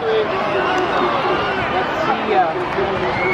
Let's see. Uh,